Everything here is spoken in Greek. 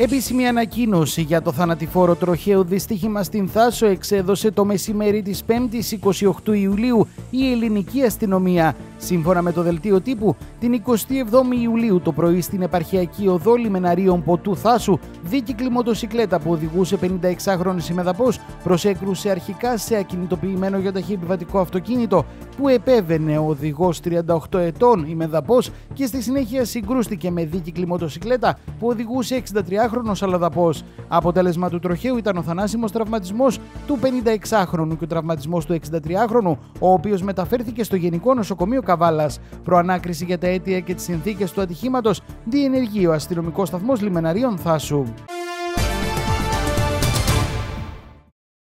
Επίσημη ανακοίνωση για το θανατηφόρο τροχαίο δυστύχημα στην Θάσο εξέδωσε το μεσημέρι της 5ης 28 Ιουλίου η ελληνική αστυνομία. Σύμφωνα με το δελτίο τύπου, την 27η Ιουλίου το πρωί στην επαρχιακή οδό λιμεναρίων Ποτού Θάσου, δίκυκλη μοτοσυκλέτα που οδηγούσε 56χρονη ημεδαπό προσέκρουσε αρχικά σε ακινητοποιημένο για ταχύ επιβατικό αυτοκίνητο που επέβαινε ο οδηγός 38 ετών ημεδαπό και στη συνέχεια συγκρούστηκε με δίκυκλη μοτοσυκλέτα που οδηγούσε 63χρονο αλλαδαπό. Αποτέλεσμα του τροχαίου ήταν ο θανάσιμος τραυματισμός του 56χρονου και ο τραυματισμός του 63χρονου, ο οποίος μεταφέρθηκε στο Γενικό Νοσοκομείο Καβάλας. Προανάκριση για τα αίτια και τις συνθήκες του ατυχήματος διενεργεί ο αστυνομικός σταθμός Λιμεναρίων Θάσου.